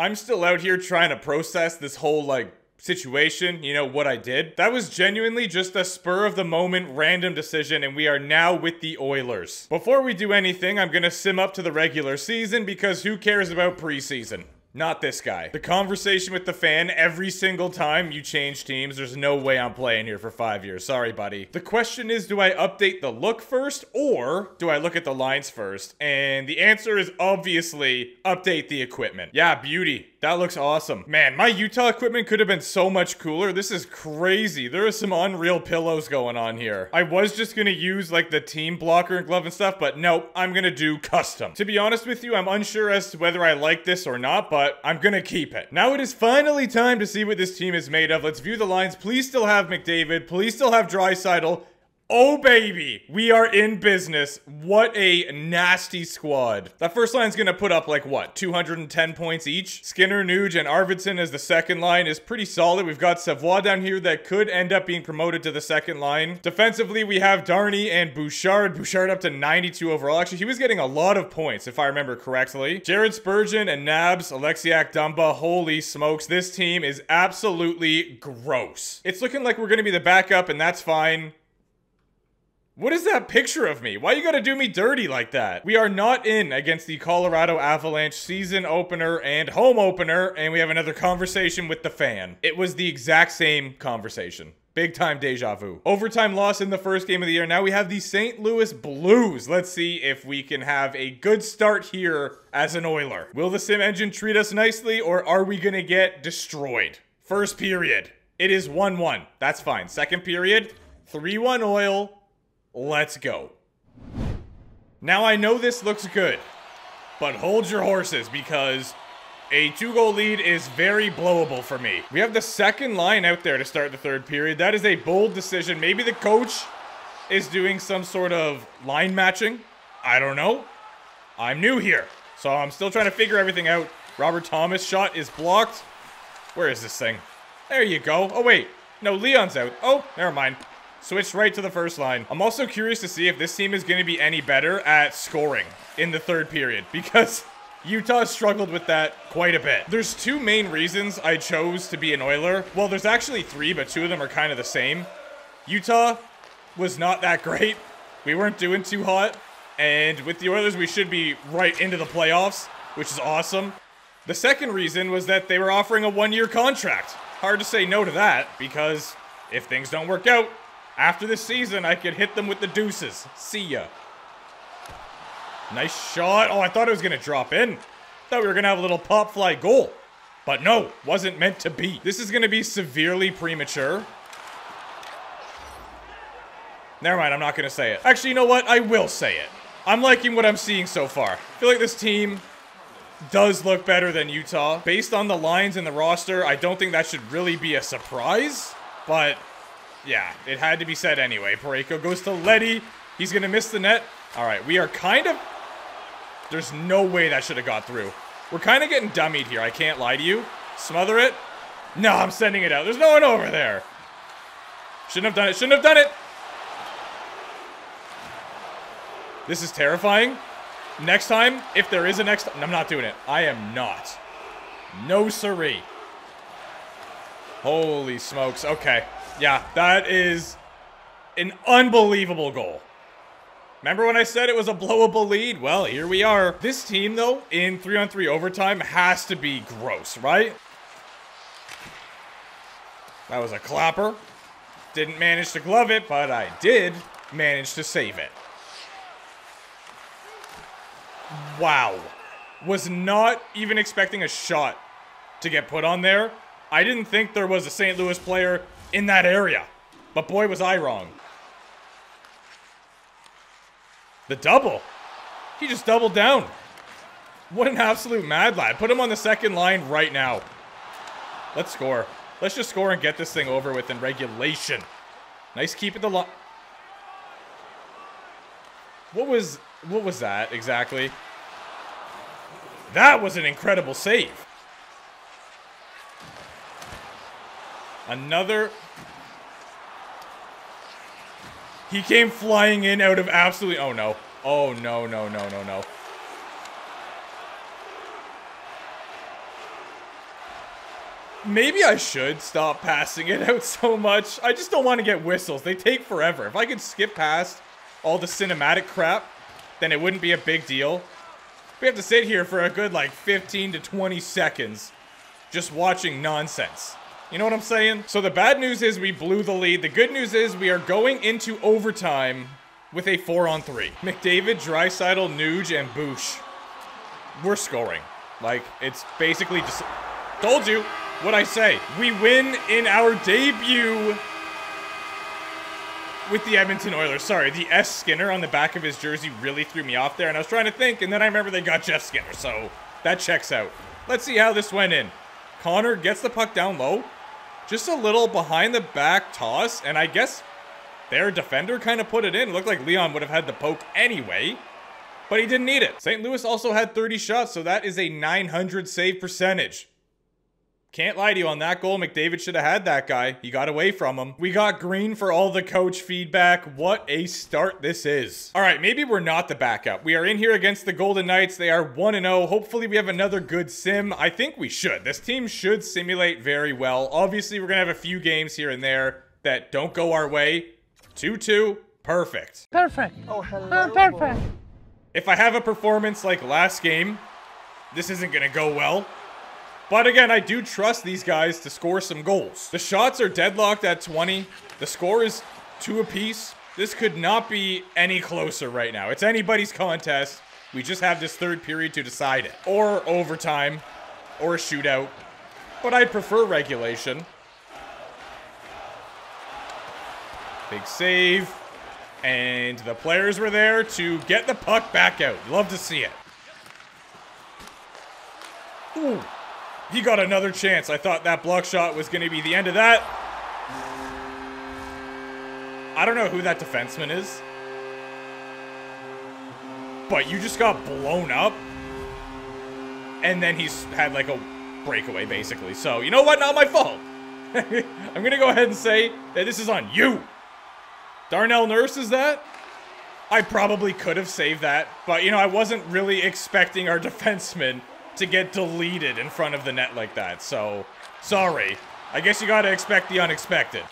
I'm still out here trying to process this whole, like, situation, you know, what I did. That was genuinely just a spur of the moment random decision, and we are now with the Oilers. Before we do anything, I'm gonna sim up to the regular season because who cares about preseason? Not this guy. The conversation with the fan every single time you change teams, there's no way I'm playing here for five years. Sorry, buddy. The question is, do I update the look first or do I look at the lines first? And the answer is obviously update the equipment. Yeah, beauty. That looks awesome. Man, my Utah equipment could have been so much cooler. This is crazy. There are some unreal pillows going on here. I was just gonna use like the team blocker and glove and stuff, but nope, I'm gonna do custom. To be honest with you, I'm unsure as to whether I like this or not, but I'm gonna keep it. Now it is finally time to see what this team is made of. Let's view the lines. Please still have McDavid. Please still have Draisaitl. Oh, baby. We are in business. What a nasty squad. That first line's to put up, like, what, 210 points each? Skinner, Nuge, and Arvidsson as the second line is pretty solid. We've got Savoie down here that could end up being promoted to the second line. Defensively, we have Darnell and Bouchard. Bouchard up to 92 overall. Actually, he was getting a lot of points, if I remember correctly. Jared Spurgeon and Nabs, Alexiak Dumba. Holy smokes. This team is absolutely gross. It's looking like we're to be the backup, and that's fine. What is that picture of me? Why you gotta do me dirty like that? We are not in against the Colorado Avalanche season opener and home opener, and we have another conversation with the fan. It was the exact same conversation. Big time deja vu. Overtime loss in the first game of the year. Now we have the St. Louis Blues. Let's see if we can have a good start here as an Oiler. Will the sim engine treat us nicely, or are we gonna get destroyed? First period. It is 1-1. That's fine. Second period, 3-1 Oil. Let's go. Now I know this looks good, but hold your horses because a two-goal lead is very blowable for me. We have the second line out there to start the third period. That is a bold decision. Maybe the coach is doing some sort of line matching. I don't know. I'm new here, so I'm still trying to figure everything out. Robert Thomas shot is blocked. Where is this thing? There you go. Oh, wait. No, Leon's out. Oh, never mind. Switched right to the first line. I'm also curious to see if this team is going to be any better at scoring in the third period because Utah struggled with that quite a bit. There's two main reasons I chose to be an Oiler. Well, there's actually three, but two of them are kind of the same. Utah was not that great. We weren't doing too hot. And with the Oilers, we should be right into the playoffs, which is awesome. The second reason was that they were offering a one-year contract. Hard to say no to that because if things don't work out, after this season, I could hit them with the deuces. See ya. Nice shot. Oh, I thought it was going to drop in. Thought we were going to have a little pop fly goal. But no, wasn't meant to be. This is going to be severely premature. Never mind, I'm not going to say it. Actually, you know what? I will say it. I'm liking what I'm seeing so far. I feel like this team does look better than Utah. Based on the lines in the roster, I don't think that should really be a surprise. But yeah, it had to be said anyway. Parayko goes to Leddy. He's going to miss the net. All right, we are kind of... There's no way that should have got through. We're kind of getting dummied here. I can't lie to you. Smother it. No, I'm sending it out. There's no one over there. Shouldn't have done it. Shouldn't have done it. This is terrifying. Next time, if there is a next... I'm not doing it. I am not. No siree. Holy smokes. Okay. Yeah, that is an unbelievable goal. Remember when I said it was a blowable lead? Well, here we are. This team, though, in 3-on-3 overtime has to be gross, right? That was a clapper. Didn't manage to glove it, but I did manage to save it. Wow. Was not even expecting a shot to get put on there. I didn't think there was a St. Louis player in that area. But boy, was I wrong. The double. He just doubled down. What an absolute mad lad. Put him on the second line right now. Let's score. Let's just score and get this thing over with in regulation. Nice keep it the line. What was what was that exactly? That was an incredible save. Another... He came flying in out of absolutely... Oh, no. Oh, no, no, no, no, no. maybe I should stop passing it out so much. I just don't want to get whistles. They take forever. If I could skip past all the cinematic crap, then it wouldn't be a big deal. We have to sit here for a good like 15 to 20 seconds just watching nonsense. You know what I'm saying? So the bad news is we blew the lead. The good news is we are going into overtime with a 4 on 3. McDavid, Draisaitl, Nuge, and Boosh. We're scoring. Like, it's basically just... Told you. what I say. We win in our debut with the Edmonton Oilers. Sorry, the S Skinner on the back of his jersey really threw me off there, and I was trying to think, and then I remember they got Jeff Skinner, so that checks out. Let's see how this went in. Connor gets the puck down low. Just a little behind the back toss, and I guess their defender kind of put it in. It looked like Leon would have had the poke anyway, but he didn't need it. St. Louis also had 30 shots, so that is a 900 save percentage. Can't lie to you on that goal. McDavid should have had that guy. He got away from him. We got green for all the coach feedback. What a start this is. All right, maybe we're not the backup. We are in here against the Golden Knights. They are 1-0. Hopefully we have another good sim. I think we should. This team should simulate very well. Obviously, we're going to have a few games here and there that don't go our way. 2-2. Perfect. Perfect. Oh, hello. Uh, perfect. If I have a performance like last game, this isn't going to go well. But again, I do trust these guys to score some goals. The shots are deadlocked at 20. The score is two apiece. This could not be any closer right now. It's anybody's contest. We just have this third period to decide it. Or overtime. Or a shootout. But I'd prefer regulation. Big save. And the players were there to get the puck back out. Love to see it. Ooh. He got another chance. I thought that block shot was going to be the end of that. I don't know who that defenseman is. But you just got blown up. And then he's had like a breakaway, basically. So, you know what? Not my fault. I'm going to go ahead and say that this is on you. Darnell Nurse is that? I probably could have saved that. But, you know, I wasn't really expecting our defenseman to get deleted in front of the net like that. So, sorry. I guess you gotta expect the unexpected.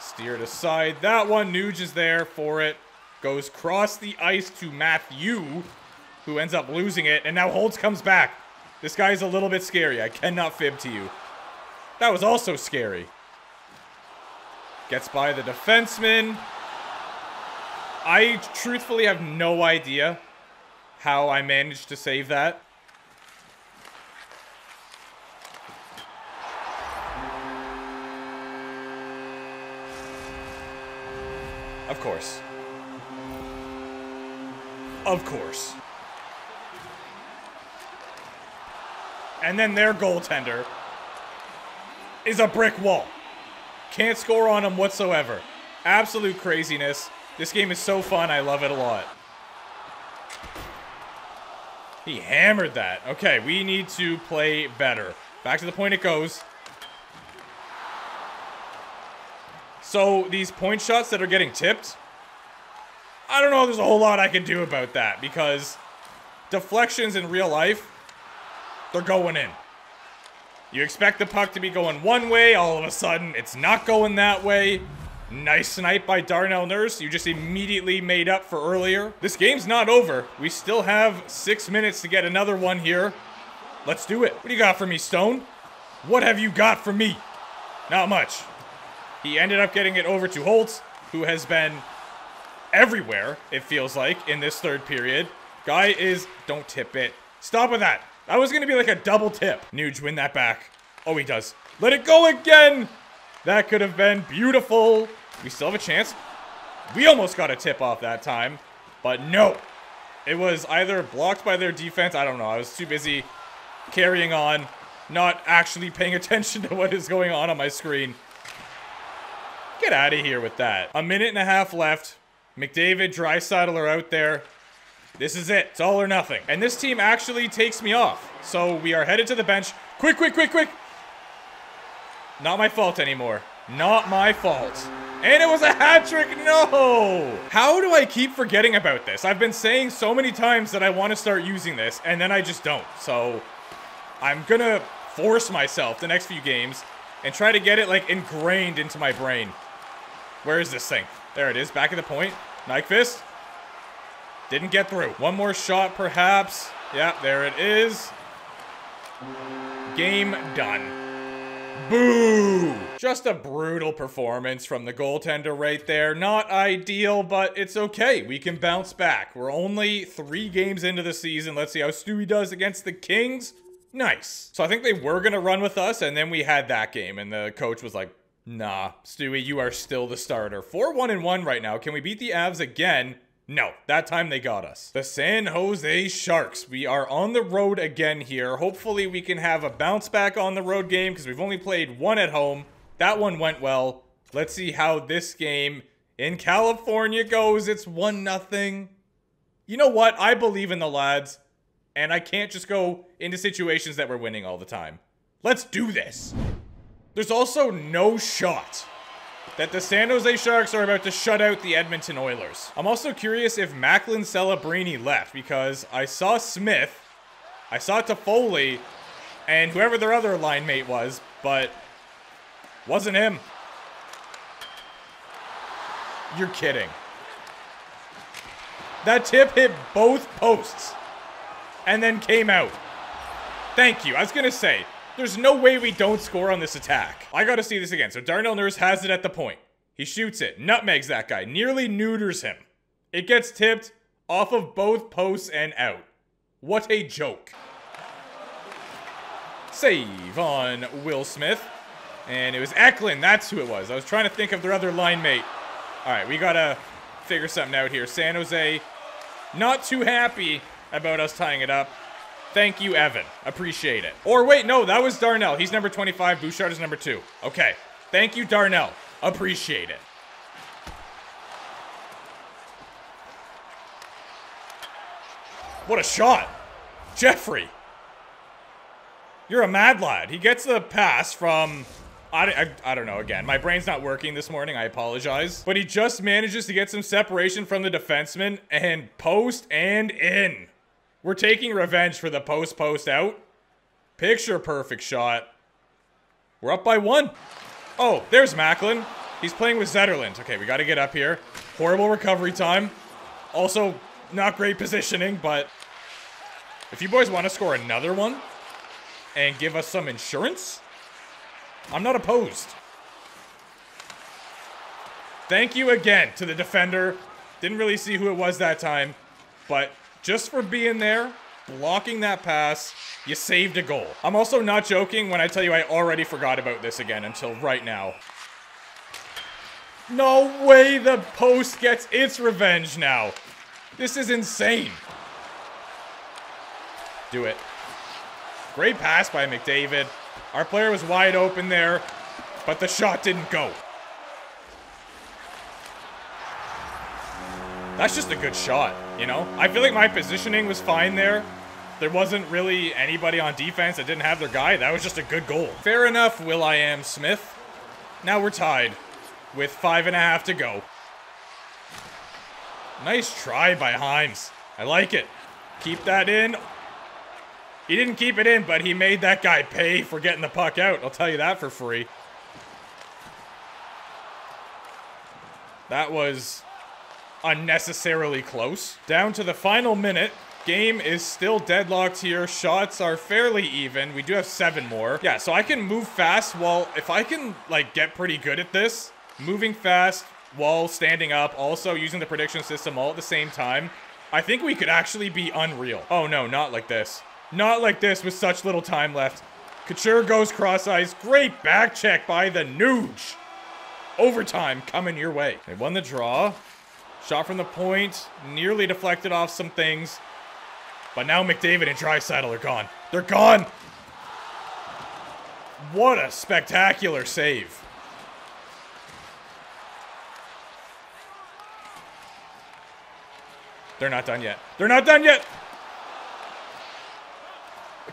Steered aside. That one, Nuge is there for it. Goes cross the ice to Matthew, who ends up losing it. And now Holtz comes back. This guy is a little bit scary. I cannot fib to you. That was also scary. Gets by the defenseman. I truthfully have no idea how I managed to save that. Of course. Of course. And then their goaltender is a brick wall. Can't score on him whatsoever. Absolute craziness. This game is so fun. I love it a lot. He hammered that. Okay, we need to play better. Back to the point it goes. So, these point shots that are getting tipped, I don't know there's a whole lot I can do about that because deflections in real life, they're going in. You expect the puck to be going one way, all of a sudden it's not going that way. Nice snipe by Darnell Nurse. You just immediately made up for earlier. This game's not over. We still have six minutes to get another one here. Let's do it. What do you got for me, Stone? What have you got for me? Not much. He ended up getting it over to Holtz, who has been everywhere, it feels like, in this third period. Guy is... Don't tip it. Stop with that. That was going to be like a double tip. Nuge, win that back. Oh, he does. Let it go again! That could have been beautiful. We still have a chance. We almost got a tip off that time, but no. It was either blocked by their defense. I don't know. I was too busy carrying on, not actually paying attention to what is going on on my screen. Get out of here with that. A minute and a half left. McDavid, Draisaitl are out there. This is it. It's all or nothing. And this team actually takes me off. So we are headed to the bench. Quick, quick, quick, quick. Not my fault anymore. Not my fault. And it was a hat trick. No. How do I keep forgetting about this? I've been saying so many times that I want to start using this, and then I just don't. So I'm going to force myself the next few games and try to get it like ingrained into my brain. Where is this thing? There it is, back at the point. Nyquist. Didn't get through. One more shot, perhaps. Yeah, there it is. Game done. Boo! Just a brutal performance from the goaltender right there. Not ideal, but it's okay. We can bounce back. We're only three games into the season. Let's see how Stewie does against the Kings. Nice. So I think they were going to run with us, and then we had that game, and the coach was like, nah, Stewie, you are still the starter. 4-1 and 1 right now. Can we beat the Avs again? No, that time they got us. The San Jose Sharks. We are on the road again here. Hopefully we can have a bounce back on the road game because we've only played one at home. That one went well. Let's see how this game in California goes. It's 1 nothing. You know what? I believe in the lads. And I can't just go into situations that we're winning all the time. Let's do this. There's also no shot that the San Jose Sharks are about to shut out the Edmonton Oilers. I'm also curious if Macklin Celebrini left because I saw Smith, I saw Toffoli, and whoever their other line mate was, but wasn't him. You're kidding. That tip hit both posts and then came out. Thank you. I was going to say, there's no way we don't score on this attack. I got to see this again. So Darnell Nurse has it at the point. He shoots it, nutmegs that guy, nearly neuters him. It gets tipped off of both posts and out. What a joke. Save on Will Smith. And it was Eklund. That's who it was. I was trying to think of their other line mate. All right, we got to figure something out here. San Jose, not too happy about us tying it up. Thank you, Evan. Appreciate it. Or wait, no, that was Darnell. He's number 25. Bouchard is number 2. Okay. Thank you, Darnell. Appreciate it. What a shot. Jeffrey. You're a mad lad. He gets the pass from... I, I, I, don't know, again. My brain's not working this morning. I apologize. But he just manages to get some separation from the defenseman and post and in. We're taking revenge for the post-post out. Picture perfect shot. We're up by one. Oh, there's Macklin. He's playing with Zetterlund. Okay, we got to get up here. Horrible recovery time. Also, not great positioning, but if you boys want to score another one and give us some insurance, I'm not opposed. Thank you again to the defender. Didn't really see who it was that time, but just for being there, blocking that pass, you saved a goal. I'm also not joking when I tell you I already forgot about this again until right now. No way the post gets its revenge now. This is insane. Do it. Great pass by McDavid. Our player was wide open there, but the shot didn't go. That's just a good shot, you know? I feel like my positioning was fine there. There wasn't really anybody on defense that didn't have their guy. That was just a good goal. Fair enough, Will I Am Smith. Now we're tied with five and a half to go. Nice try by Hyman. I like it. Keep that in. He didn't keep it in, but he made that guy pay for getting the puck out. I'll tell you that for free. That was unnecessarily close. Down to the final minute. Game is still deadlocked here. Shots are fairly even. We do have seven more. Yeah, so I can move fast while... If I can, like, get pretty good at this, moving fast while standing up, also using the prediction system all at the same time, I think we could actually be unreal. Oh, no, not like this. Not like this with such little time left. Couture goes cross-eyes. Great back check by the Nuge. Overtime coming your way. They won the draw. Shot from the point, nearly deflected off some things. But now McDavid and Draisaitl are gone. They're gone! What a spectacular save. They're not done yet. They're not done yet!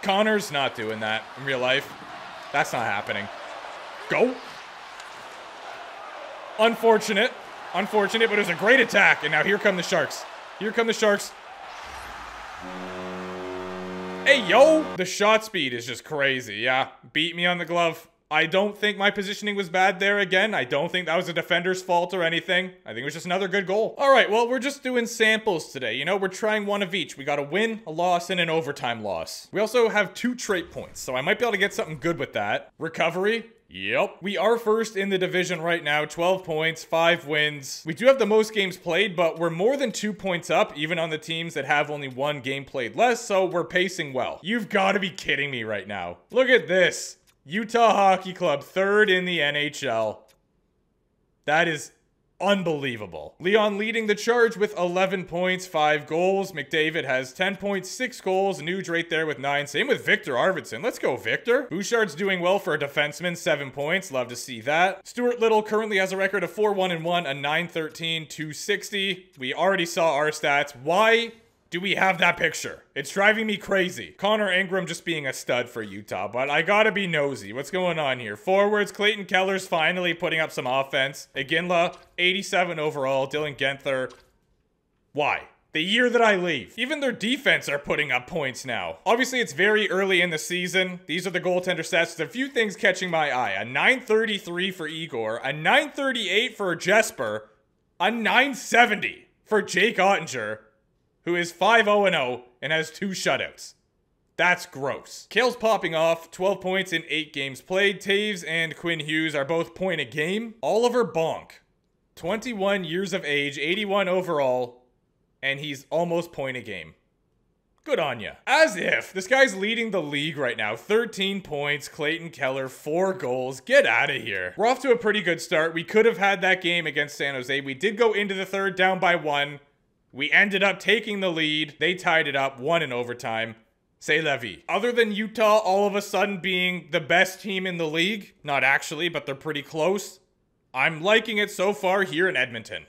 Connor's not doing that in real life. That's not happening. Go! Unfortunate. Unfortunate, but it was a great attack. And now here come the Sharks. Here come the Sharks. Hey, yo! The shot speed is just crazy, yeah. Beat me on the glove. I don't think my positioning was bad there again. I don't think that was a defender's fault or anything. I think it was just another good goal. All right, well, we're just doing samples today. You know, we're trying one of each. We got a win, a loss, and an overtime loss. We also have two trait points, so I might be able to get something good with that. Recovery, Yep. We are first in the division right now, 12 points, 5 wins. We do have the most games played, but we're more than 2 points up, even on the teams that have only one game played less, so we're pacing well. You've got to be kidding me right now. Look at this. Utah Hockey Club, third in the NHL. That is unbelievable. Leon leading the charge with 11 points, 5 goals. McDavid has 10 points, 6 goals. Nuge right there with 9. Same with Viktor Arvidsson. Let's go, Viktor. Bouchard's doing well for a defenseman, 7 points. Love to see that. Stuart Little currently has a record of 4-1-1, a 9-13, 260. We already saw our stats. Why do we have that picture? It's driving me crazy. Connor Ingram just being a stud for Utah, but I gotta be nosy. What's going on here? Forwards, Clayton Keller's finally putting up some offense. Iginla, 87 overall. Dylan Guenther. Why? The year that I leave. Even their defense are putting up points now. Obviously, it's very early in the season. These are the goaltender stats. There's a few things catching my eye. A 933 for Igor, a 938 for Jesper, a 970 for Jake Oettinger, who is 5 0 0 and has two shutouts. That's gross. Cale's popping off, 12 points in 8 games played. Taves and Quinn Hughes are both point a game. Oliver Bonk, 21 years of age, 81 overall, and he's almost point a game. Good on ya. As if. This guy's leading the league right now. 13 points, Clayton Keller, 4 goals. Get out of here. We're off to a pretty good start. We could have had that game against San Jose. We did go into the third down by one. We ended up taking the lead. They tied it up, won in overtime. Say Levy. Other than Utah all of a sudden being the best team in the league, not actually, but they're pretty close, I'm liking it so far here in Edmonton.